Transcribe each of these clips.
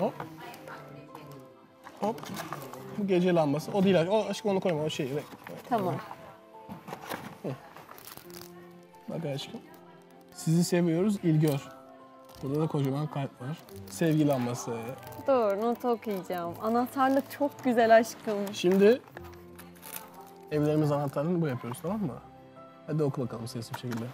Hop. Hop. Bu gece lambası. O değil. O aşkım onu koyma. O şey. Bek. Tamam. Bak aşkım. Sizi seviyoruz. İlgör. Burada da kocaman kalp var. Sevgi lambası. Dur not okuyacağım. Anahtarlık çok güzel aşkım. Şimdi evlerimiz anahtarını bu yapıyoruz tamam mı? Hadi oku bakalım sesli bir şekilde.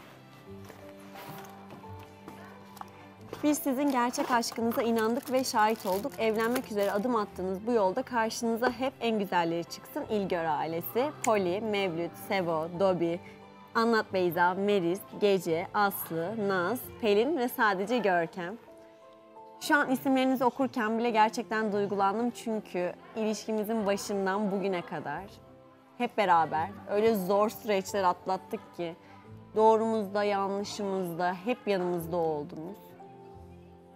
Biz sizin gerçek aşkınıza inandık ve şahit olduk. Evlenmek üzere adım attığınız bu yolda karşınıza hep en güzelleri çıksın. İlgör ailesi, Poli, Mevlüt, Sevo, Dobi, Anlat Beyza, Meris, Gece, Aslı, Naz, Pelin ve sadece Görkem. Şu an isimlerinizi okurken bile gerçekten duygulandım çünkü ilişkimizin başından bugüne kadar hep beraber öyle zor süreçler atlattık ki doğrumuzda, yanlışımızda hep yanımızda oldunuz.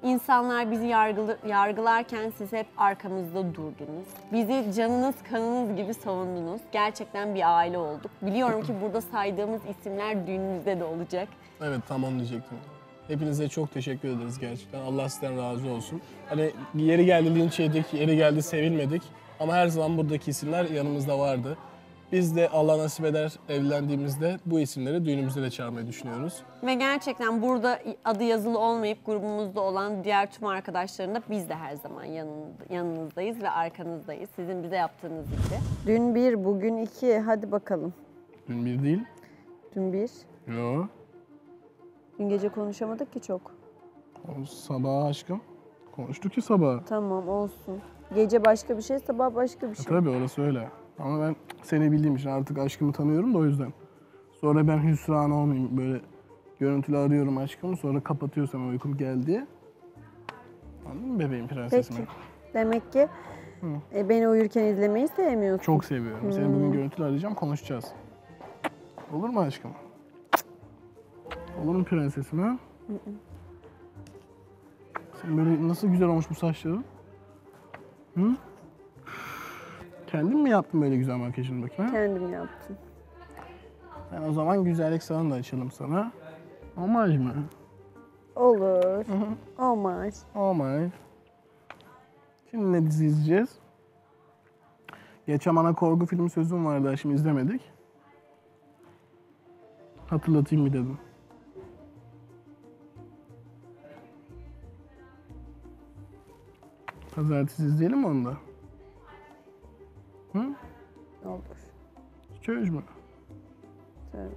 İnsanlar bizi yargılı, yargılarken siz hep arkamızda durdunuz. Bizi canınız kanınız gibi savundunuz. Gerçekten bir aile olduk. Biliyorum ki burada saydığımız isimler düğünümüzde de olacak. Evet tam onu diyecektim. Hepinize çok teşekkür ederiz gerçekten. Allah sizden razı olsun. Hani yeri geldi linç yedik, yeri geldi sevilmedik. Ama her zaman buradaki isimler yanımızda vardı. Biz de Allah nasip eder evlendiğimizde bu isimleri düğünümüzde de çağırmayı düşünüyoruz. Ve gerçekten burada adı yazılı olmayıp grubumuzda olan diğer tüm arkadaşların da biz de her zaman yanında, yanınızdayız ve arkanızdayız. Sizin bize yaptığınız gibi. Dün bir, bugün iki. Hadi bakalım. Dün bir değil. Dün bir. Yo. Dün gece konuşamadık ki çok. O Sabah aşkım. Konuştuk ki sabah. Tamam olsun. Gece başka bir şey, sabah başka bir şey. Tabii orası öyle. Ama ben seni bildiğim için artık aşkımı tanıyorum da o yüzden. Sonra ben hüsran olmayayım böyle görüntülü arıyorum aşkımı sonra kapatıyorsam uykum geldi. Anladın mı bebeğim prensesimi? Peki. Demek ki e, beni uyurken izlemeyi sevmiyorsun. Çok seviyorum. Seni bugün görüntülü arayacağım konuşacağız. Olur mu aşkım? Olur mu prensesim ha? Sen böyle nasıl güzel olmuş bu saçların? Hı? Kendin mi yaptın böyle güzel makyajını bakayım ha? Kendim yaptım. Ben o zaman güzellik salonu da açalım sana. Omaj mı? Olur. Olmaz. Omaj. Şimdi ne dizi izleyeceğiz? Geçen bana korku filmi sözüm vardı, şimdi izlemedik. Hatırlatayım bir dedim. Pazartesi izleyelim mi onu da? Hı? Olur. Çöz mü? Söz.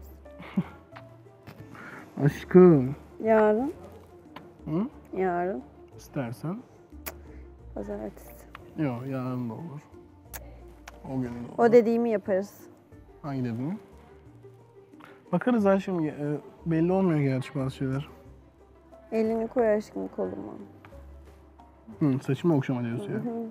Aşkım. Yarın. Hı? Yarın. İstersen. Pazartesi. Yok yarın da olur. O gün de olur. O dediğimi yaparız. Hangi dediğini? Bakarız Ayşem. e, belli olmuyor gerçi bazı şeyler. Elini koy aşkım koluma. Hı, saçımı okşama diyorsun ya. Hı.